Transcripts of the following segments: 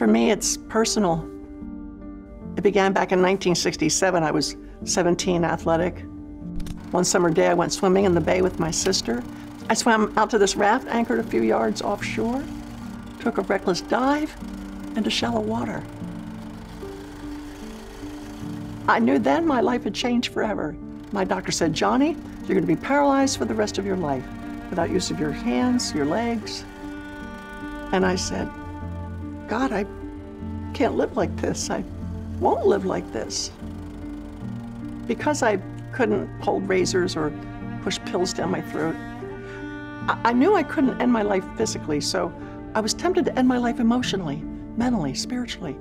For me, it's personal. It began back in 1967. I was 17, athletic. One summer day, I went swimming in the bay with my sister. I swam out to this raft anchored a few yards offshore, took a reckless dive into shallow water. I knew then my life had changed forever. My doctor said, Joni, you're going to be paralyzed for the rest of your life without use of your hands, your legs. And I said, God, I can't live like this. I won't live like this. Because I couldn't hold razors or push pills down my throat, I, knew I couldn't end my life physically, so I was tempted to end my life emotionally, mentally, spiritually.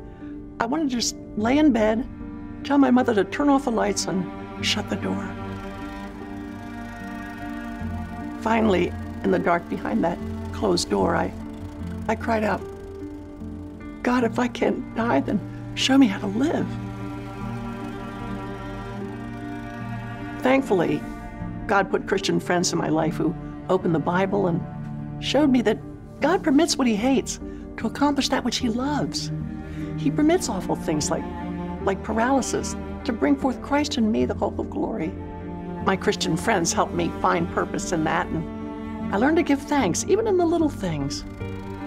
I wanted to just lay in bed, tell my mother to turn off the lights and shut the door. Finally, in the dark behind that closed door, I, I cried out, God, if I can't die, then show me how to live. Thankfully, God put Christian friends in my life who opened the Bible and showed me that God permits what he hates to accomplish that which he loves. He permits awful things like, like paralysis to bring forth Christ in me, the hope of glory. My Christian friends helped me find purpose in that, and I learned to give thanks, even in the little things.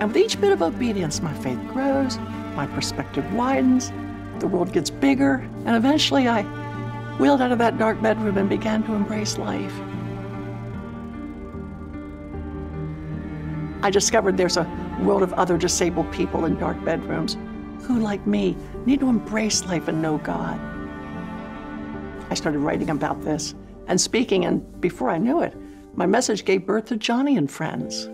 And with each bit of obedience, my faith grows, my perspective widens, the world gets bigger, and eventually I wheeled out of that dark bedroom and began to embrace life. I discovered there's a world of other disabled people in dark bedrooms who, like me, need to embrace life and know God. I started writing about this and speaking, and before I knew it, my message gave birth to Joni and Friends.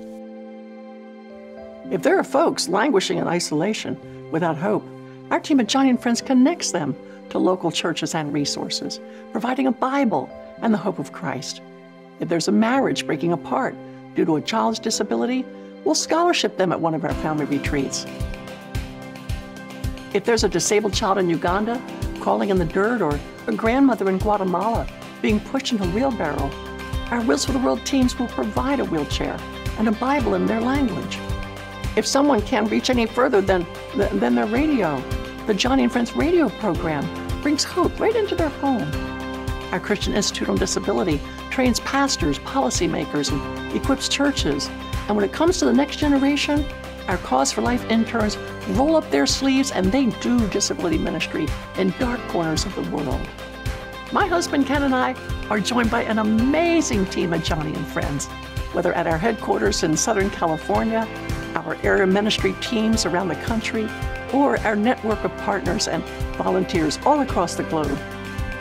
If there are folks languishing in isolation without hope, our team at Joni and Friends connects them to local churches and resources, providing a Bible and the hope of Christ. If there's a marriage breaking apart due to a child's disability, we'll scholarship them at one of our family retreats. If there's a disabled child in Uganda crawling in the dirt or a grandmother in Guatemala being pushed in a wheelbarrow, our Wheels for the World teams will provide a wheelchair and a Bible in their language. If someone can't reach any further than, than their radio, the Joni and Friends radio program brings hope right into their home. Our Christian Institute on Disability trains pastors, policymakers, and equips churches. And when it comes to the next generation, our Cause for Life interns roll up their sleeves and they do disability ministry in dark corners of the world. My husband Ken and I are joined by an amazing team of Joni and Friends, whether at our headquarters in Southern California, our area ministry teams around the country, or our network of partners and volunteers all across the globe.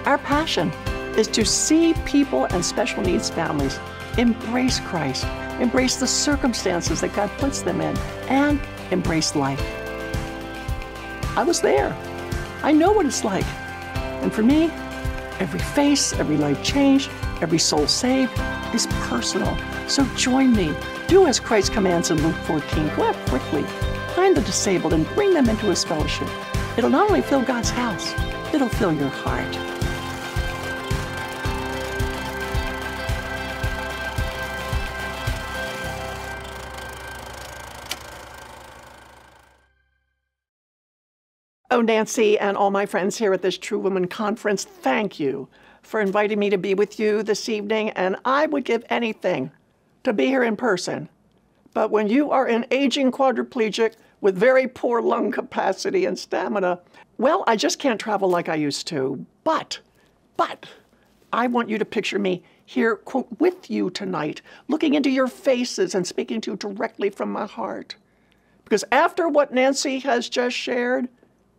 Our passion is to see people and special needs families embrace Christ, embrace the circumstances that God puts them in, and embrace life. I was there. I know what it's like. And for me, every face, every life changed, every soul saved is personal. So join me. Do as Christ commands in Luke 14. Go out quickly find the disabled and bring them into his fellowship. It'll not only fill God's house, it'll fill your heart. Oh, Nancy, and all my friends here at this True Woman Conference, thank you for inviting me to be with you this evening. And I would give anything to be here in person. But when you are an aging quadriplegic with very poor lung capacity and stamina. Well, I just can't travel like I used to. But, but, I want you to picture me here, quote, with you tonight, looking into your faces and speaking to you directly from my heart. Because after what Nancy has just shared,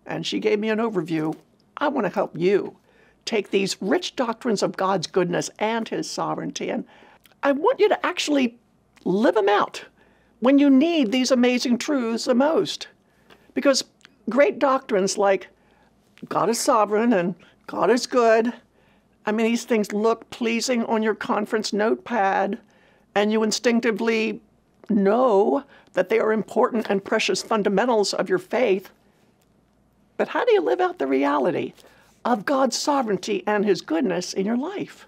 and she gave me an overview, I want to help you take these rich doctrines of God's goodness and His sovereignty, and I want you to actually live them out when you need these amazing truths the most. Because great doctrines like God is sovereign and God is good, I mean, these things look pleasing on your conference notepad, and you instinctively know that they are important and precious fundamentals of your faith. But how do you live out the reality of God's sovereignty and His goodness in your life?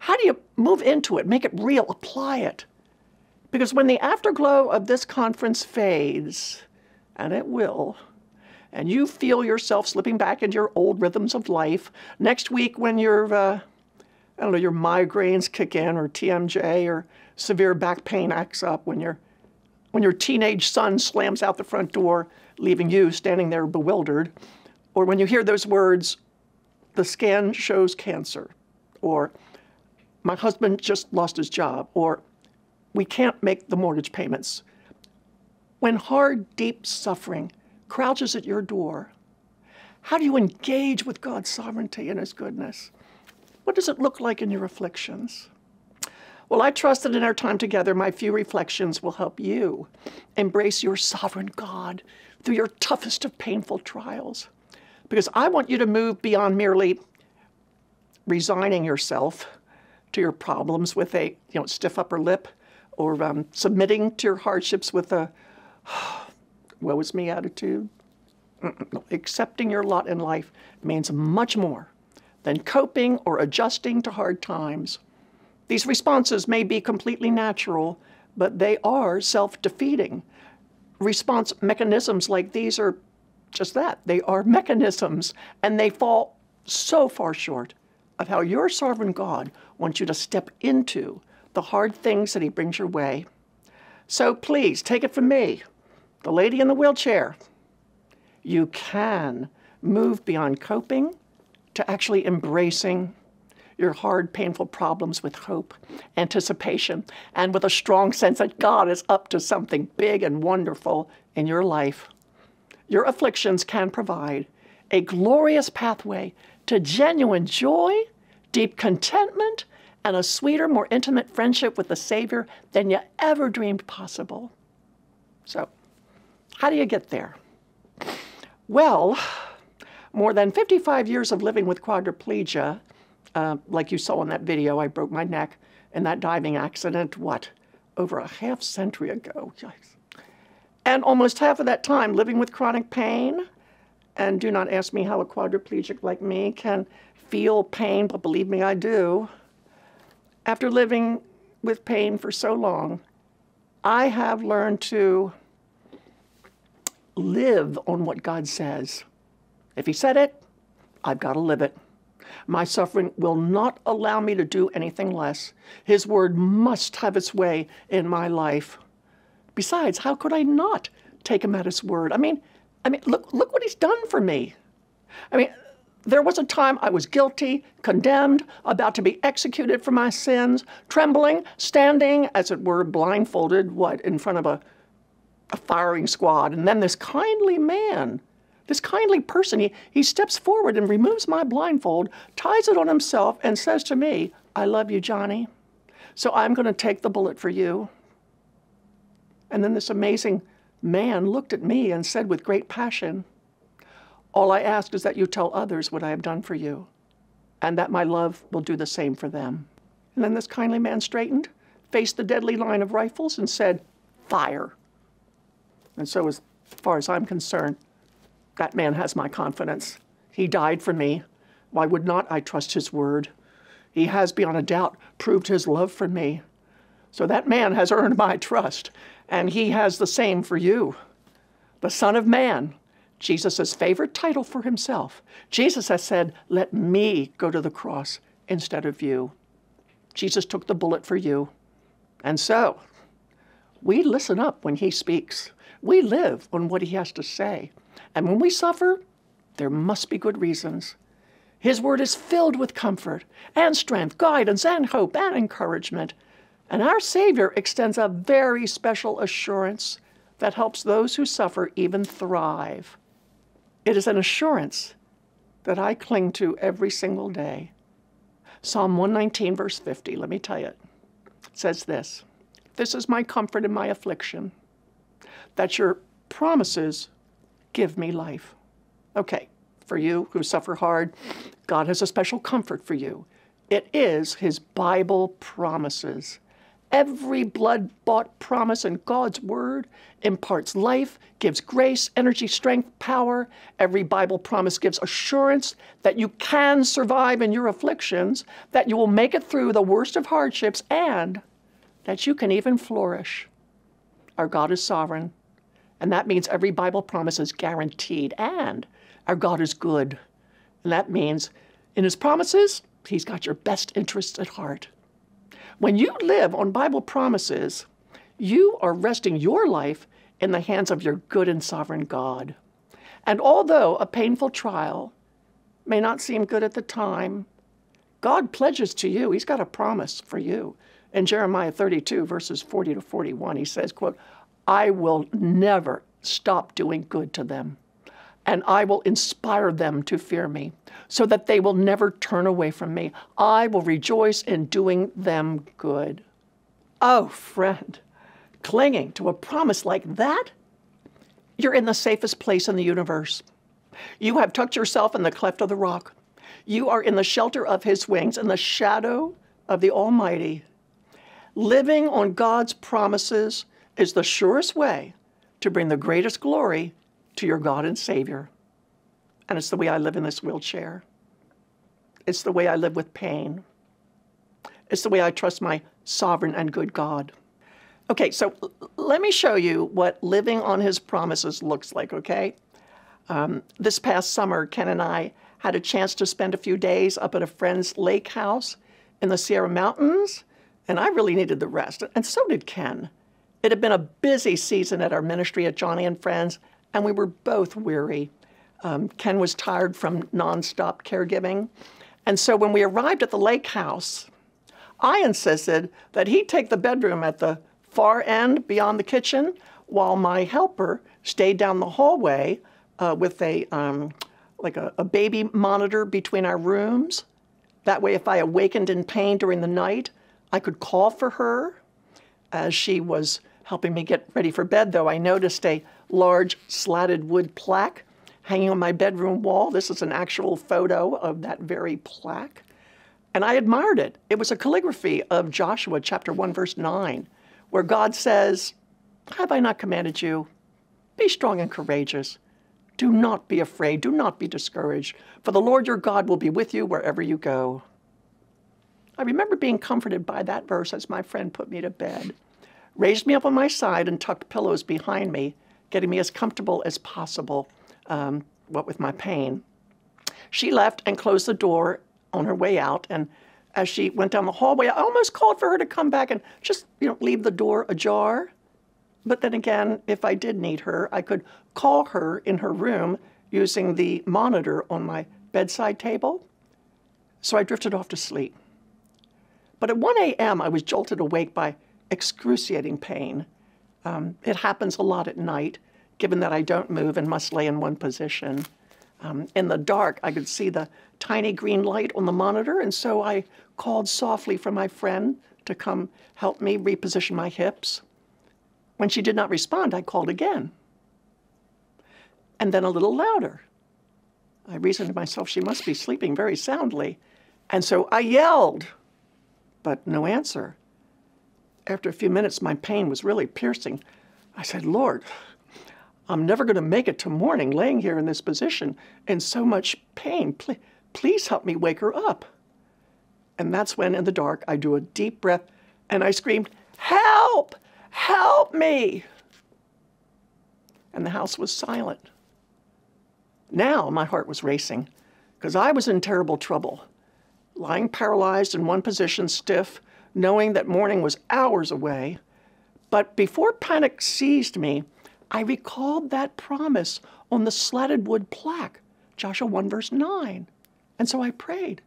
How do you move into it, make it real, apply it? Because when the afterglow of this conference fades and it will, and you feel yourself slipping back into your old rhythms of life, next week when your, uh, I don't know, your migraines kick in or TMJ or severe back pain acts up, when your, when your teenage son slams out the front door, leaving you standing there bewildered, or when you hear those words, the scan shows cancer, or my husband just lost his job, or we can't make the mortgage payments. When hard, deep suffering crouches at your door, how do you engage with God's sovereignty and His goodness? What does it look like in your afflictions? Well, I trust that in our time together, my few reflections will help you embrace your sovereign God through your toughest of painful trials. Because I want you to move beyond merely resigning yourself to your problems with a you know stiff upper lip or um, submitting to your hardships with a woe is me attitude. No, accepting your lot in life means much more than coping or adjusting to hard times. These responses may be completely natural, but they are self defeating. Response mechanisms like these are just that they are mechanisms, and they fall so far short of how your sovereign God wants you to step into the hard things that He brings your way. So please take it from me, the lady in the wheelchair. You can move beyond coping to actually embracing your hard, painful problems with hope, anticipation, and with a strong sense that God is up to something big and wonderful in your life. Your afflictions can provide a glorious pathway to genuine joy, deep contentment, and a sweeter, more intimate friendship with the Savior than you ever dreamed possible. So, how do you get there? Well, more than 55 years of living with quadriplegia, uh, like you saw in that video, I broke my neck in that diving accident, what, over a half century ago? And almost half of that time living with chronic pain, and do not ask me how a quadriplegic like me can feel pain, but believe me, I do. After living with pain for so long, I have learned to live on what God says. If He said it, I've got to live it. My suffering will not allow me to do anything less. His word must have its way in my life. Besides, how could I not take him at his word? I mean, I mean, look, look what he's done for me. I mean, there was a time I was guilty, condemned, about to be executed for my sins, trembling, standing, as it were, blindfolded, what, in front of a, a firing squad. And then this kindly man, this kindly person, he, he steps forward and removes my blindfold, ties it on himself, and says to me, I love you, Joni. So I'm going to take the bullet for you. And then this amazing man looked at me and said with great passion, All I ask is that you tell others what I have done for you, and that my love will do the same for them. And then this kindly man straightened, faced the deadly line of rifles, and said, Fire. And so, as far as I'm concerned, that man has my confidence. He died for me. Why would not I trust his word? He has, beyond a doubt, proved his love for me. So that man has earned my trust, and he has the same for you. The Son of Man, Jesus' favorite title for himself. Jesus has said, Let me go to the cross instead of you. Jesus took the bullet for you. And so, we listen up when he speaks. We live on what he has to say. And when we suffer, there must be good reasons. His word is filled with comfort and strength, guidance and hope and encouragement. And our Savior extends a very special assurance that helps those who suffer even thrive. It is an assurance that I cling to every single day. Psalm 119, verse 50, let me tell you, it says this This is my comfort in my affliction, that your promises give me life. Okay, for you who suffer hard, God has a special comfort for you. It is His Bible promises. Every blood bought promise in God's Word imparts life, gives grace, energy, strength, power. Every Bible promise gives assurance that you can survive in your afflictions, that you will make it through the worst of hardships, and that you can even flourish. Our God is sovereign, And that means every Bible promise is guaranteed. And our God is good. And that means in his promises, he's got your best interests at heart. When you live on Bible promises, you are resting your life in the hands of your good and sovereign God. And although a painful trial may not seem good at the time, God pledges to you, He's got a promise for you. In Jeremiah 32, verses 40 to 41, He says, quote, I will never stop doing good to them, and I will inspire them to fear me, so that they will never turn away from me. I will rejoice in doing them good. Oh, friend, clinging to a promise like that, you're in the safest place in the universe. You have tucked yourself in the cleft of the rock. You are in the shelter of his wings, in the shadow of the Almighty. Living on God's promises is the surest way to bring the greatest glory to your God and Savior. And it's the way I live in this wheelchair. It's the way I live with pain. It's the way I trust my sovereign and good God. Okay, so let me show you what living on his promises looks like, okay? Um, this past summer, Ken and I had a chance to spend a few days up at a friend's lake house in the Sierra Mountains, and I really needed the rest, and so did Ken. It had been a busy season at our ministry at Joni and Friends, and we were both weary. Um, Ken was tired from nonstop caregiving. And so when we arrived at the lake house, I insisted that he take the bedroom at the far end beyond the kitchen while my helper stayed down the hallway uh, with a um, like a, a baby monitor between our rooms. That way, if I awakened in pain during the night, I could call for her as she was helping me get ready for bed, though I noticed a large slatted wood plaque hanging on my bedroom wall. This is an actual photo of that very plaque. And I admired it. It was a calligraphy of Joshua chapter 1, verse 9, where God says, Have I not commanded you? Be strong and courageous. Do not be afraid. Do not be discouraged, for the Lord your God will be with you wherever you go. I remember being comforted by that verse as my friend put me to bed, raised me up on my side, and tucked pillows behind me, getting me as comfortable as possible, um, what with my pain. She left and closed the door on her way out, and as she went down the hallway, I almost called for her to come back and just, you know, leave the door ajar. But then again, if I did need her, I could call her in her room using the monitor on my bedside table. So I drifted off to sleep. But at 1 a.m., I was jolted awake by excruciating pain. Um, it happens a lot at night, given that I don't move and must lay in one position. Um, in the dark, I could see the tiny green light on the monitor, and so I called softly for my friend to come help me reposition my hips. When she did not respond, I called again. And then a little louder. I reasoned to myself she must be sleeping very soundly. And so I yelled, but no answer. After a few minutes, my pain was really piercing. I said, Lord, I'm never going to make it to morning laying here in this position in so much pain. Please, please help me wake her up. And that's when, in the dark, I drew a deep breath and I screamed, Help! Help me! And the house was silent. Now my heart was racing because I was in terrible trouble, lying paralyzed in one position, stiff, knowing that morning was hours away. But before panic seized me, I recalled that promise on the slatted wood plaque, Joshua 1, verse 9. And so I prayed,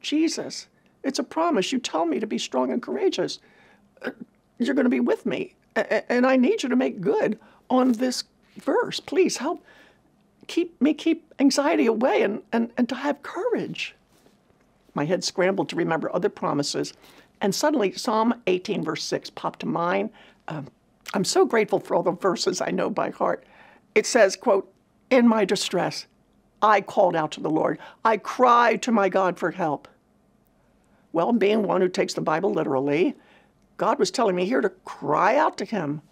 Jesus, it's a promise. You tell me to be strong and courageous uh, you're going to be with me. And I need you to make good on this verse. Please help keep me keep anxiety away and, and, and to have courage. My head scrambled to remember other promises. And suddenly, Psalm 18, verse 6 popped to mind. Um, I'm so grateful for all the verses I know by heart. It says, quote, In my distress, I called out to the Lord. I cried to my God for help. Well, being one who takes the Bible literally, God was telling me here to cry out to Him.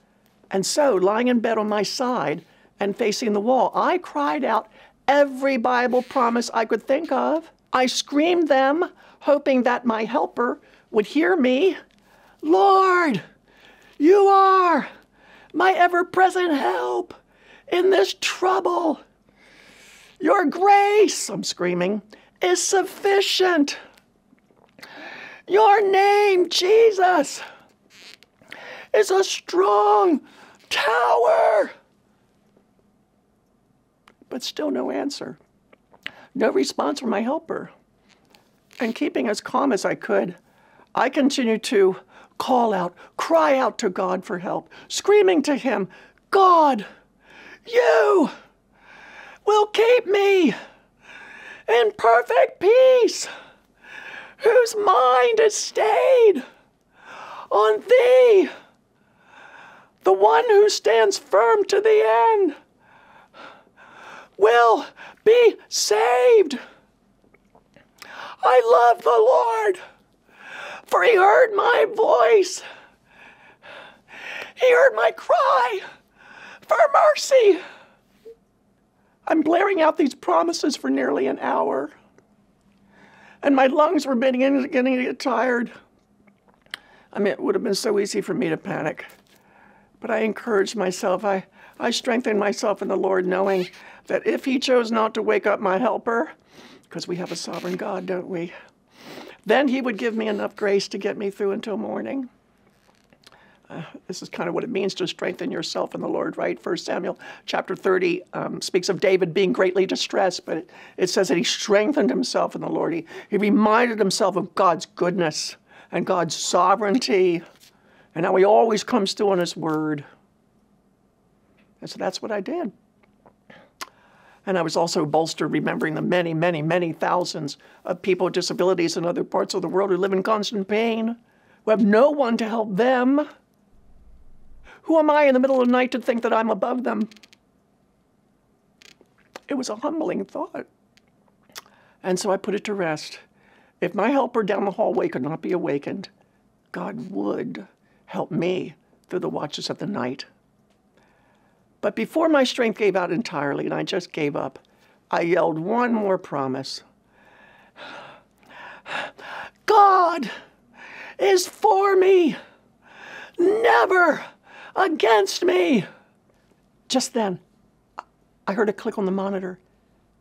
And so, lying in bed on my side and facing the wall, I cried out every Bible promise I could think of. I screamed them, hoping that my helper would hear me. Lord, you are my ever present help in this trouble. Your grace, I'm screaming, is sufficient. Your name, Jesus, is a strong tower. But still no answer. No response from my helper. And keeping as calm as I could, I continue to call out, cry out to God for help, screaming to Him, God, you will keep me in perfect peace, whose mind is stayed on Thee, the one who stands firm to the end, will be saved. I love the Lord, for He heard my voice. He heard my cry for mercy. I'm blaring out these promises for nearly an hour, and my lungs were beginning to get tired. I mean, it would have been so easy for me to panic. But I encouraged myself. I, I strengthened myself in the Lord, knowing that if He chose not to wake up my helper, because we have a sovereign God, don't we? Then He would give me enough grace to get me through until morning. Uh, this is kind of what it means to strengthen yourself in the Lord, right? First Samuel chapter 30 um, speaks of David being greatly distressed, but it, it, says that he strengthened himself in the Lord. He, he reminded himself of God's goodness and God's sovereignty, and how he always comes through on his word. And so that's what I did. And I was also bolstered remembering the many, many, many thousands of people with disabilities in other parts of the world who live in constant pain, who have no one to help them. Who am I in the middle of the night to think that I'm above them? It was a humbling thought. And so I put it to rest. If my helper down the hallway could not be awakened, God would help me through the watches of the night. But before my strength gave out entirely and I just gave up, I yelled one more promise God is for me, never against me. Just then, I heard a click on the monitor.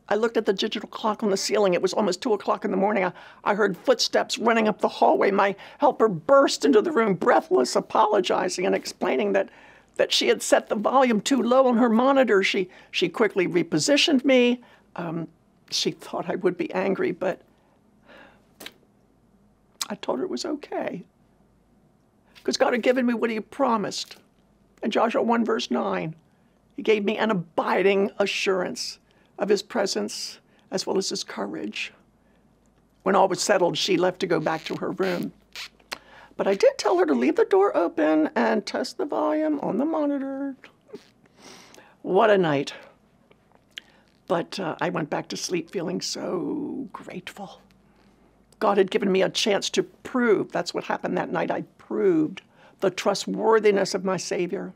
I looked at the digital clock on the ceiling. It was almost two o'clock in the morning. I, I, heard footsteps running up the hallway. My helper burst into the room, breathless, apologizing and explaining that, that she had set the volume too low on her monitor. She, she quickly repositioned me. Um, she thought I would be angry, but I told her it was okay. Because God had given me what He had promised. In Joshua 1, verse 9, He gave me an abiding assurance of his presence as well as his courage. When all was settled, she left to go back to her room. But I did tell her to leave the door open and test the volume on the monitor. What a night. But uh, I went back to sleep feeling so grateful. God had given me a chance to prove, that's what happened that night. I proved the trustworthiness of my Savior.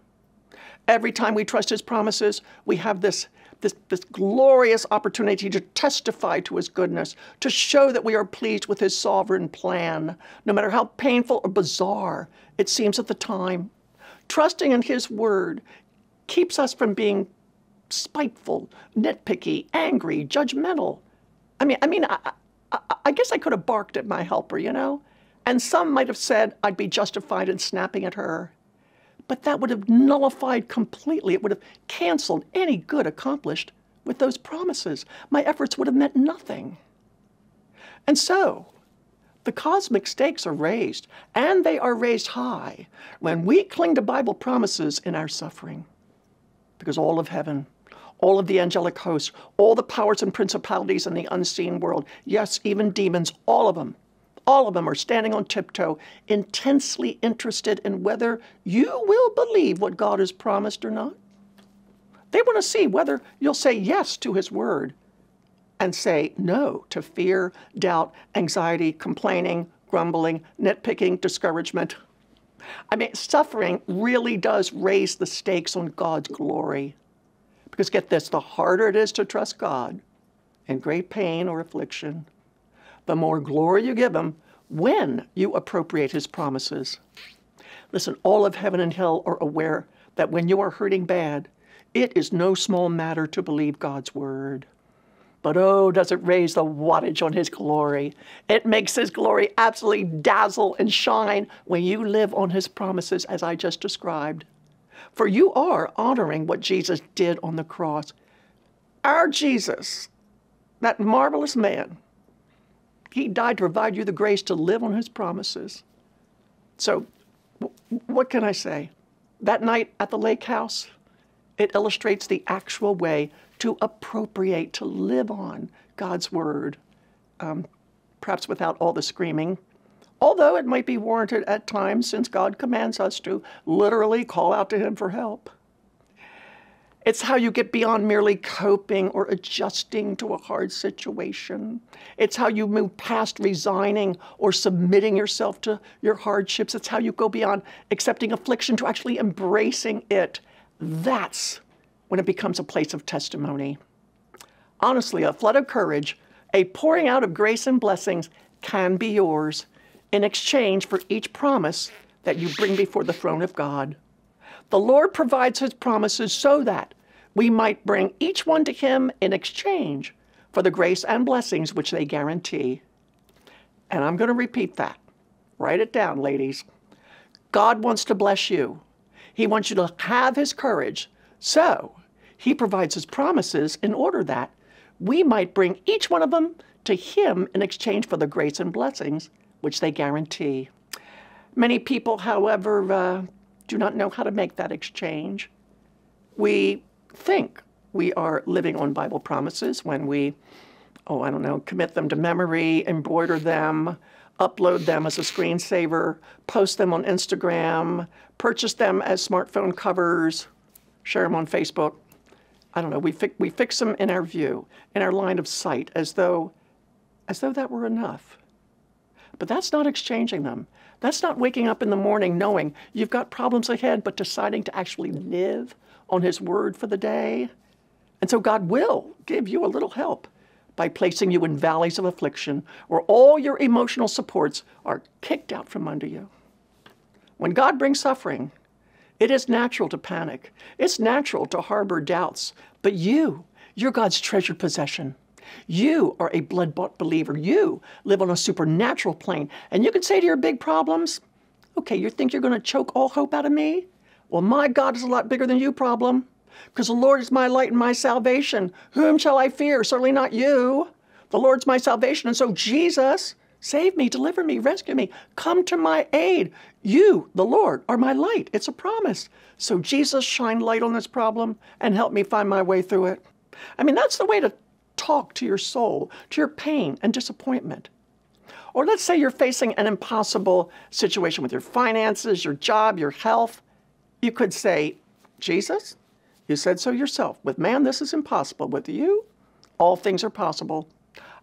Every time we trust His promises, we have this this, this glorious opportunity to testify to his goodness, to show that we are pleased with his sovereign plan, no matter how painful or bizarre it seems at the time. Trusting in his word keeps us from being spiteful, nitpicky, angry, judgmental. I mean, I mean, I, I, I guess I could have barked at my helper, you know? And some might have said I'd be justified in snapping at her. But that would have nullified completely, it would have canceled any good accomplished with those promises. My efforts would have meant nothing. And so, the cosmic stakes are raised, and they are raised high when we cling to Bible promises in our suffering. Because all of heaven, all of the angelic hosts, all the powers and principalities in the unseen world, yes, even demons, all of them all of them are standing on tiptoe, intensely interested in whether you will believe what God has promised or not. They want to see whether you'll say yes to His word and say no to fear, doubt, anxiety, complaining, grumbling, nitpicking, discouragement. I mean, suffering really does raise the stakes on God's glory. Because get this the harder it is to trust God in great pain or affliction, the more glory you give him when you appropriate his promises. Listen, all of heaven and hell are aware that when you are hurting bad, it is no small matter to believe God's word. But oh, does it raise the wattage on his glory? It makes his glory absolutely dazzle and shine when you live on his promises, as I just described. For you are honoring what Jesus did on the cross. Our Jesus, that marvelous man, he died to provide you the grace to live on his promises. So, what can I say? That night at the lake house, it illustrates the actual way to appropriate, to live on God's word, um, perhaps without all the screaming. Although it might be warranted at times since God commands us to literally call out to Him for help. It's how you get beyond merely coping or adjusting to a hard situation. It's how you move past resigning or submitting yourself to your hardships. It's how you go beyond accepting affliction to actually embracing it. That's when it becomes a place of testimony. Honestly, a flood of courage, a pouring out of grace and blessings can be yours in exchange for each promise that you bring before the throne of God. The Lord provides his promises so that we might bring each one to him in exchange for the grace and blessings which they guarantee. And I'm going to repeat that. Write it down, ladies. God wants to bless you. He wants you to have his courage. So he provides his promises in order that we might bring each one of them to him in exchange for the grace and blessings which they guarantee. Many people, however, uh, do not know how to make that exchange. We think we are living on Bible promises when we, oh, I don't know, commit them to memory, embroider them, upload them as a screensaver, post them on Instagram, purchase them as smartphone covers, share them on Facebook. I don't know, we, fi we fix them in our view, in our line of sight, as though, as though that were enough. But that's not exchanging them. That's not waking up in the morning knowing you've got problems ahead, but deciding to actually live on His Word for the day. And so God will give you a little help by placing you in valleys of affliction where all your emotional supports are kicked out from under you. When God brings suffering, it is natural to panic. It's natural to harbor doubts. But you, you're God's treasured possession. You are a blood bought believer. You live on a supernatural plane. And you can say to your big problems, okay, you think you're going to choke all hope out of me? Well, my God is a lot bigger than you, problem. Because the Lord is my light and my salvation. Whom shall I fear? Certainly not you. The Lord's my salvation. And so, Jesus, save me, deliver me, rescue me. Come to my aid. You, the Lord, are my light. It's a promise. So, Jesus, shine light on this problem and help me find my way through it. I mean, that's the way to talk to your soul, to your pain and disappointment. Or let's say you're facing an impossible situation with your finances, your job, your health. You could say, Jesus, you said so yourself. With man, this is impossible. With you, all things are possible.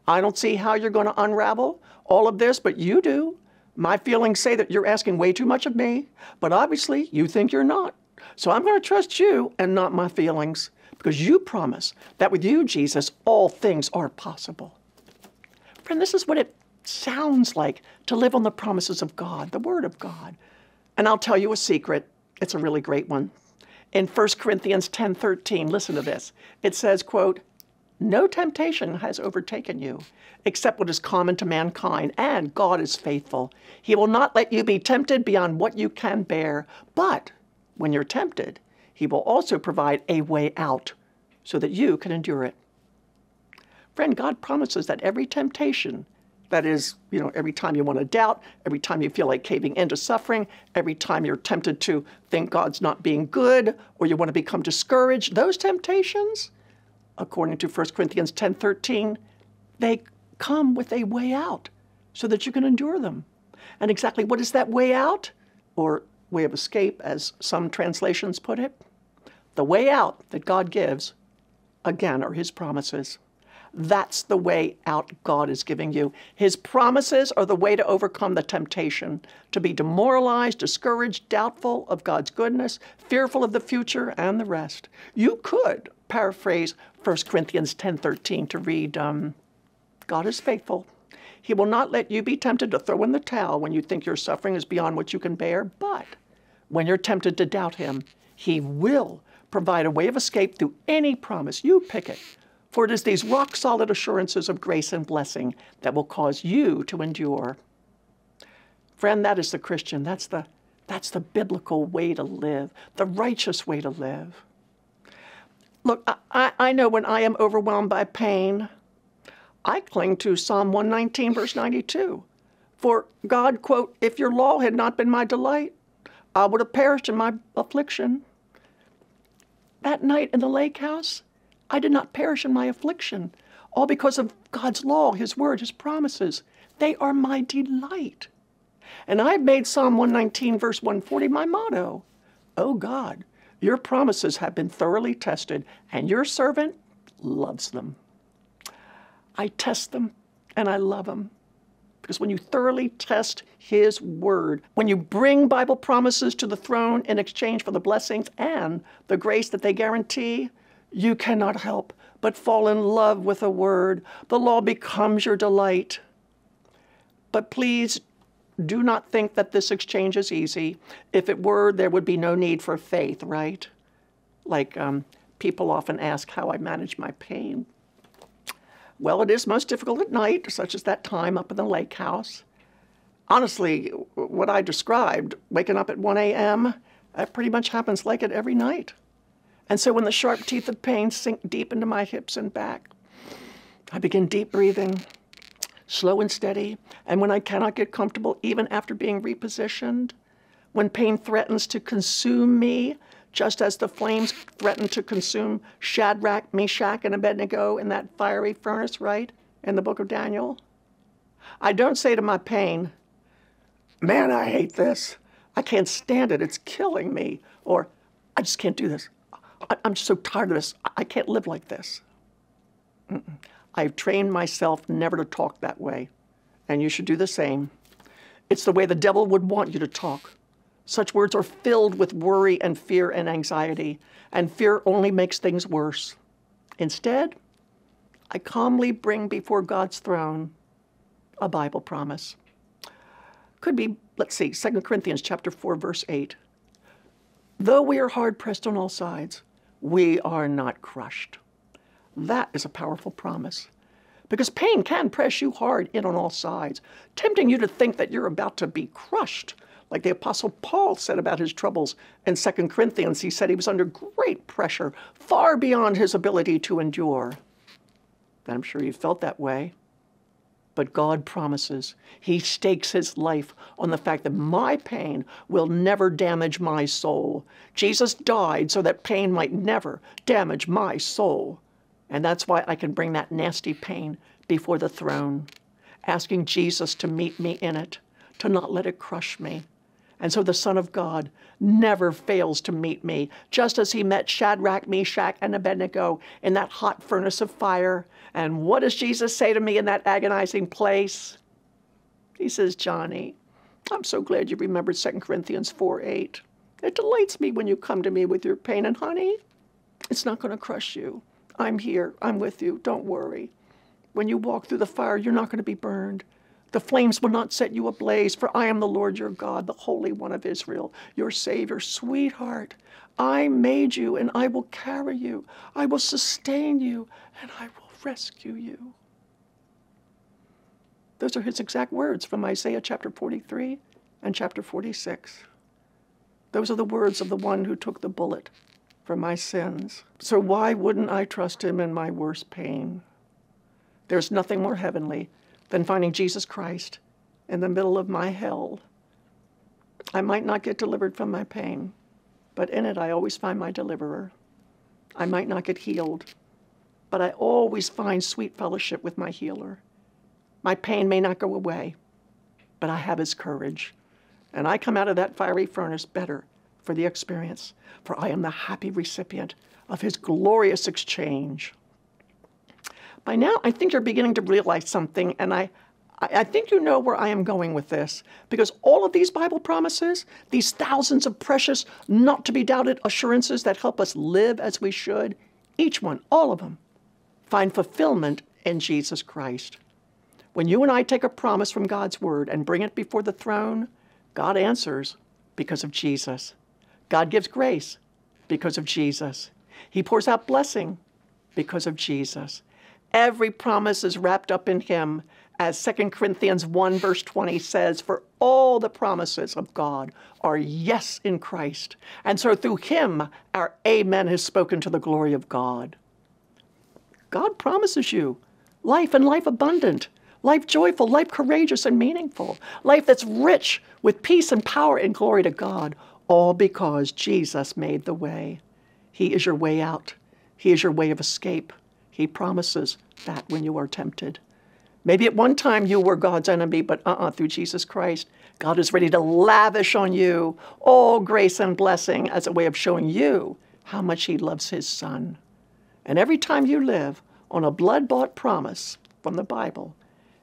I don't see how you're going to unravel all of this, but you do. My feelings say that you're asking way too much of me, but obviously you think you're not. So I'm going to trust you and not my feelings because you promise that with you, Jesus, all things are possible. Friend, this is what it sounds like to live on the promises of God, the Word of God. And I'll tell you a secret. It's a really great one. In 1 Corinthians 10:13, listen to this. It says, quote, "No temptation has overtaken you except what is common to mankind, and God is faithful. He will not let you be tempted beyond what you can bear, but when you're tempted, he will also provide a way out so that you can endure it. Friend, God promises that every temptation, that is, you know, every time you want to doubt, every time you feel like caving into suffering, every time you're tempted to think God's not being good or you want to become discouraged, those temptations, according to 1 Corinthians 10:13, they come with a way out so that you can endure them. And exactly what is that way out or way of escape as some translations put it? The way out that God gives, again, are His promises. That's the way out God is giving you. His promises are the way to overcome the temptation to be demoralized, discouraged, doubtful of God's goodness, fearful of the future, and the rest. You could paraphrase 1 Corinthians 10:13 to read, um, "God is faithful. He will not let you be tempted to throw in the towel when you think your suffering is beyond what you can bear, but when you're tempted to doubt Him, He will provide a way of escape through any promise. You pick it. For it is these rock solid assurances of grace and blessing that will cause you to endure. Friend, that is the Christian. That's the, that's the biblical way to live, the righteous way to live. Look, I, I know when I am overwhelmed by pain, I cling to Psalm 119, verse 92. For God, quote, if your law had not been my delight, I would have perished in my affliction. That night in the lake house, I did not perish in my affliction, all because of God's law, His word, His promises. They are my delight. And I've made Psalm 119, verse 140, my motto. Oh God, your promises have been thoroughly tested, and your servant loves them. I test them and I love them. Because when you thoroughly test His Word, when you bring Bible promises to the throne in exchange for the blessings and the grace that they guarantee, you cannot help but fall in love with a Word. The law becomes your delight. But please do not think that this exchange is easy. If it were, there would be no need for faith, right? Like um, people often ask how I manage my pain. Well, it is most difficult at night, such as that time up in the lake house. Honestly, what I described, waking up at 1 a.m., that pretty much happens like it every night. And so when the sharp teeth of pain sink deep into my hips and back, I begin deep breathing, slow and steady. And when I cannot get comfortable, even after being repositioned, when pain threatens to consume me, just as the flames threatened to consume Shadrach, Meshach, and Abednego in that fiery furnace, right? In the book of Daniel. I don't say to my pain, Man, I hate this. I can't stand it. It's killing me. Or, I just can't do this. I, am so tired of this. I can't live like this. Mm-mm. I've trained myself never to talk that way, and you should do the same. It's the way the devil would want you to talk. Such words are filled with worry and fear and anxiety, and fear only makes things worse. Instead, I calmly bring before God's throne a Bible promise. Could be, let's see, 2 Corinthians chapter 4 verse 8. Though we are hard pressed on all sides, we are not crushed. That is a powerful promise. Because pain can press you hard in on all sides, tempting you to think that you're about to be crushed like the Apostle Paul said about his troubles in 2 Corinthians, he said he was under great pressure, far beyond his ability to endure. I'm sure you felt that way. But God promises. He stakes his life on the fact that my pain will never damage my soul. Jesus died so that pain might never damage my soul. And that's why I can bring that nasty pain before the throne, asking Jesus to meet me in it, to not let it crush me. And so the Son of God never fails to meet me, just as he met Shadrach, Meshach, and Abednego in that hot furnace of fire. And what does Jesus say to me in that agonizing place? He says, Joni, I'm so glad you remembered 2 Corinthians 4 8. It delights me when you come to me with your pain, and honey, it's not going to crush you. I'm here. I'm with you. Don't worry. When you walk through the fire, you're not going to be burned. The flames will not set you ablaze, for I am the Lord your God, the Holy One of Israel, your Savior. Sweetheart, I made you and I will carry you. I will sustain you and I will rescue you. Those are his exact words from Isaiah chapter 43 and chapter 46. Those are the words of the one who took the bullet for my sins. So why wouldn't I trust him in my worst pain? There's nothing more heavenly than finding Jesus Christ in the middle of my hell. I might not get delivered from my pain, but in it I always find my deliverer. I might not get healed, but I always find sweet fellowship with my healer. My pain may not go away, but I have his courage. And I come out of that fiery furnace better for the experience, for I am the happy recipient of his glorious exchange. By now, I think you're beginning to realize something, and I, I think you know where I am going with this. Because all of these Bible promises, these thousands of precious, not to be doubted assurances that help us live as we should, each one, all of them, find fulfillment in Jesus Christ. When you and I take a promise from God's Word and bring it before the throne, God answers because of Jesus. God gives grace because of Jesus. He pours out blessing because of Jesus. Every promise is wrapped up in him, as 2 Corinthians 1, verse 20 says, For all the promises of God are yes in Christ. And so through him, our amen has spoken to the glory of God. God promises you life and life abundant, life joyful, life courageous and meaningful, life that's rich with peace and power and glory to God, all because Jesus made the way. He is your way out. He is your way of escape. He promises that when you are tempted. Maybe at one time you were God's enemy, but uh uh through Jesus Christ, God is ready to lavish on you all grace and blessing as a way of showing you how much He loves His Son. And every time you live on a blood bought promise from the Bible,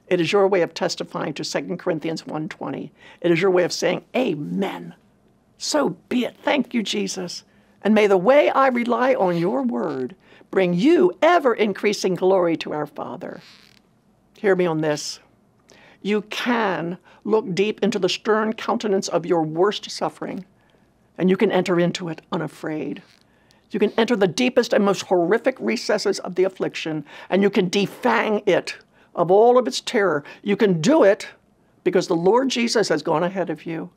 it is your way of testifying to 2 Corinthians 1:20. It is your way of saying amen. So be it. Thank you, Jesus. And may the way I rely on your word bring you ever increasing glory to our Father. Hear me on this. You can look deep into the stern countenance of your worst suffering, and you can enter into it unafraid. You can enter the deepest and most horrific recesses of the affliction, and you can defang it of all of its terror. You can do it because the Lord Jesus has gone ahead of you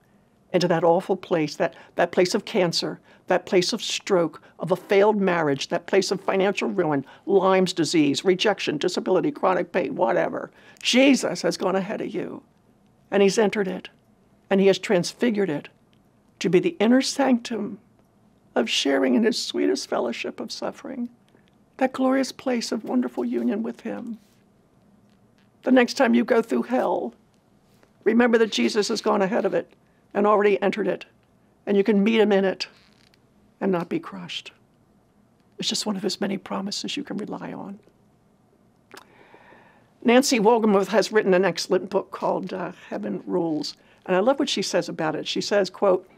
into that awful place, that, that place of cancer, that place of stroke, of a failed marriage, that place of financial ruin, Lyme's disease, rejection, disability, chronic pain, whatever. Jesus has gone ahead of you, and He's entered it, and He has transfigured it to be the inner sanctum of sharing in His sweetest fellowship of suffering, that glorious place of wonderful union with Him. The next time you go through hell, remember that Jesus has gone ahead of it and already entered it, and you can meet Him in it and not be crushed. It's just one of his many promises you can rely on. Nancy Wolgemuth has written an excellent book called uh, Heaven Rules, and I love what she says about it. She says, quote,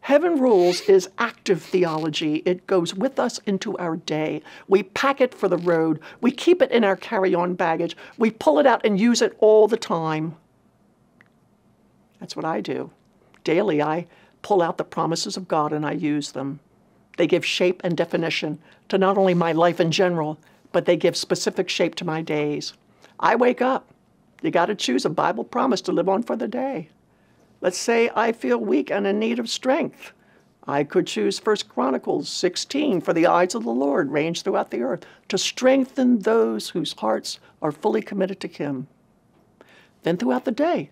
Heaven rules is active theology. It goes with us into our day. We pack it for the road. We keep it in our carry on baggage. We pull it out and use it all the time. That's what I do. Daily, I pull out the promises of God and I use them. They give shape and definition to not only my life in general, but they give specific shape to my days. I wake up. You got to choose a Bible promise to live on for the day. Let's say I feel weak and in need of strength. I could choose 1 Chronicles 16 for the eyes of the Lord range throughout the earth to strengthen those whose hearts are fully committed to Him. Then throughout the day,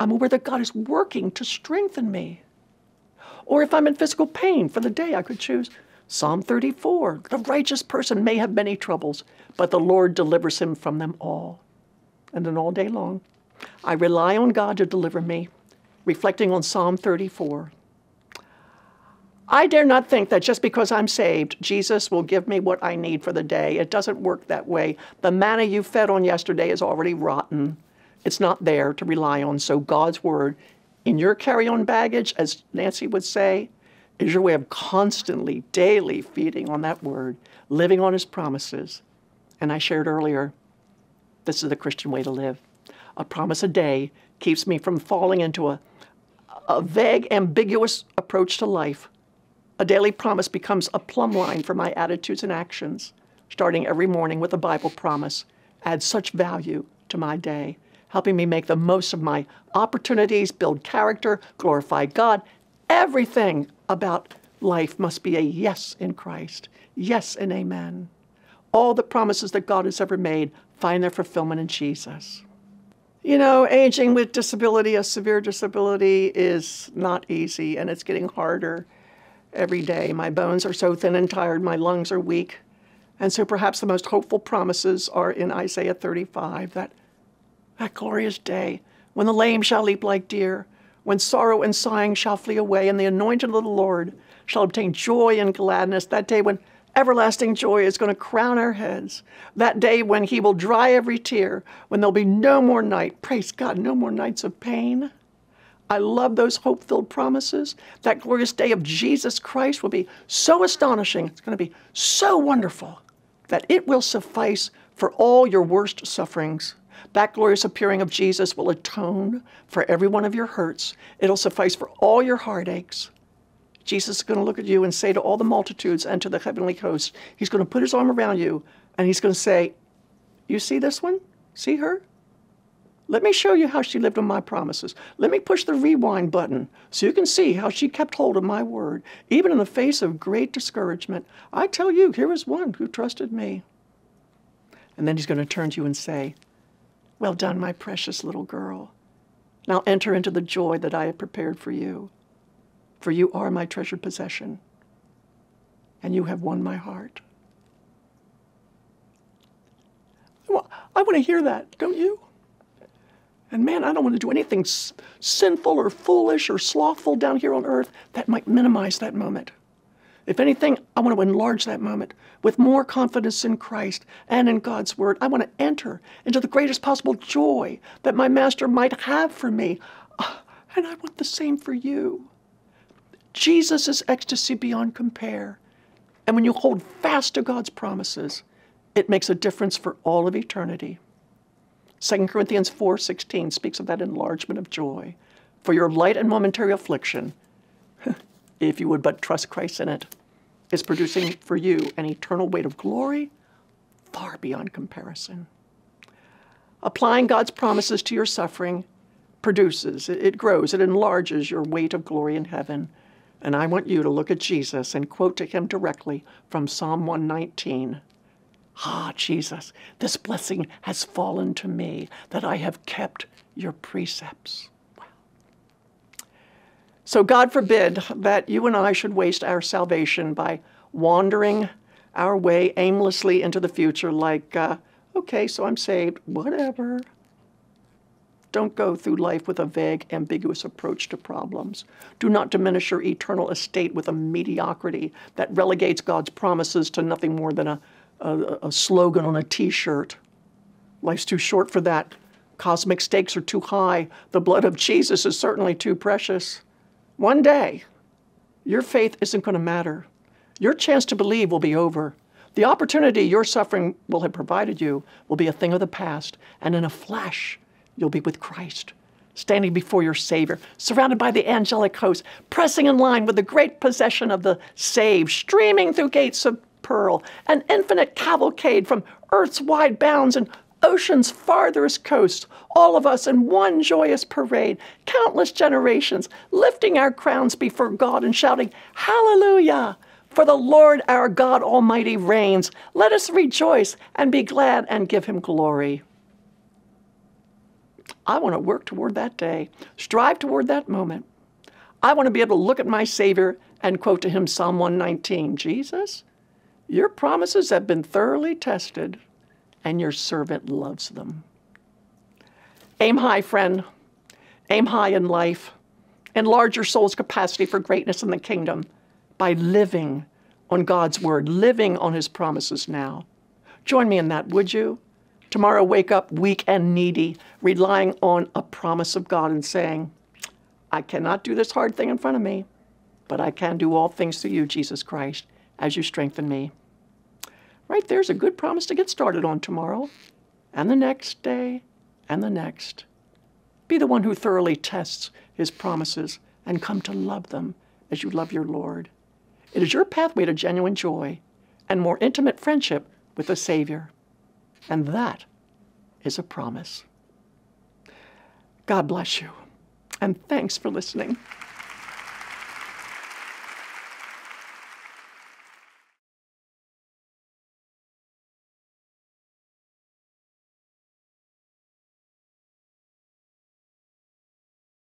I'm aware that God is working to strengthen me. Or if I'm in physical pain for the day, I could choose Psalm 34. The righteous person may have many troubles, but the Lord delivers him from them all. And then all day long, I rely on God to deliver me, reflecting on Psalm 34. I dare not think that just because I'm saved, Jesus will give me what I need for the day. It doesn't work that way. The manna you fed on yesterday is already rotten. It's not there to rely on. So God's word in your carry on baggage, as Nancy would say, is your way of constantly, daily feeding on that word, living on his promises. And I shared earlier, this is the Christian way to live. A promise a day keeps me from falling into a, a vague, ambiguous approach to life. A daily promise becomes a plumb line for my attitudes and actions. Starting every morning with a Bible promise adds such value to my day helping me make the most of my opportunities, build character, glorify God. Everything about life must be a yes in Christ, yes and amen. All the promises that God has ever made find their fulfillment in Jesus. You know, aging with disability, a severe disability, is not easy and it's getting harder every day. My bones are so thin and tired, my lungs are weak. And so perhaps the most hopeful promises are in Isaiah 35 that that glorious day when the lame shall leap like deer, when sorrow and sighing shall flee away, and the anointed of the Lord shall obtain joy and gladness. That day when everlasting joy is going to crown our heads. That day when He will dry every tear, when there'll be no more night. Praise God, no more nights of pain. I love those hope filled promises. That glorious day of Jesus Christ will be so astonishing. It's going to be so wonderful that it will suffice for all your worst sufferings. That glorious appearing of Jesus will atone for every one of your hurts. It'll suffice for all your heartaches. Jesus is going to look at you and say to all the multitudes and to the heavenly host, He's going to put His arm around you and He's going to say, You see this one? See her? Let me show you how she lived on my promises. Let me push the rewind button so you can see how she kept hold of my word, even in the face of great discouragement. I tell you, here is one who trusted me. And then he's going to turn to you and say, Well done, my precious little girl. Now enter into the joy that I have prepared for you. For you are my treasured possession, and you have won my heart. Well, I want to hear that, don't you? And man, I don't want to do anything sinful or foolish or slothful down here on earth that might minimize that moment. If anything, I want to enlarge that moment with more confidence in Christ and in God's Word. I want to enter into the greatest possible joy that my Master might have for me. Ah, And I want the same for you. Jesus is ecstasy beyond compare. And when you hold fast to God's promises, it makes a difference for all of eternity. 2 Corinthians 4:16 speaks of that enlargement of joy. For your light and momentary affliction, if you would but trust Christ in it, is producing for you an eternal weight of glory far beyond comparison. Applying God's promises to your suffering produces, it grows, it enlarges your weight of glory in heaven. And I want you to look at Jesus and quote to him directly from Psalm 119. Ah, Jesus, this blessing has fallen to me that I have kept your precepts. So, God forbid that you and I should waste our salvation by wandering our way aimlessly into the future, like, uh, okay, so I'm saved, whatever. Don't go through life with a vague, ambiguous approach to problems. Do not diminish your eternal estate with a mediocrity that relegates God's promises to nothing more than a, a, a slogan on a t shirt. Life's too short for that. Cosmic stakes are too high. The blood of Jesus is certainly too precious. One day, your faith isn't going to matter. Your chance to believe will be over. The opportunity your suffering will have provided you will be a thing of the past, and in a flash, you'll be with Christ, standing before your Savior, surrounded by the angelic host, pressing in line with the great possession of the saved, streaming through gates of pearl, an infinite cavalcade from earth's wide bounds and ocean's farthest coast, all of us in one joyous parade, countless generations, lifting our crowns before God and shouting, Hallelujah! For the Lord our God Almighty reigns. Let us rejoice and be glad and give him glory. I want to work toward that day, strive toward that moment. I want to be able to look at my Savior and quote to him Psalm 119 Jesus, your promises have been thoroughly tested, and your servant loves them. Aim high, friend. Aim high in life. Enlarge your soul's capacity for greatness in the kingdom by living on God's word, living on his promises now. Join me in that, would you? Tomorrow, wake up weak and needy, relying on a promise of God and saying, I cannot do this hard thing in front of me, but I can do all things through you, Jesus Christ, as you strengthen me. Right there's a good promise to get started on tomorrow, and the next day, and the next. Be the one who thoroughly tests his promises and come to love them as you love your Lord. It is your pathway to genuine joy and more intimate friendship with the Savior. And that is a promise. God bless you, and thanks for listening.